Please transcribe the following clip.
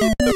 you